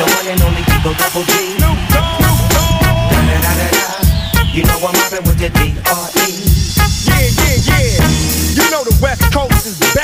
The one and only Eagle Double G. No, no, no. Da, da, da, da, da. You know I'm mobbing with the D-R-E. Yeah, yeah, yeah. You know the West Coast is the best.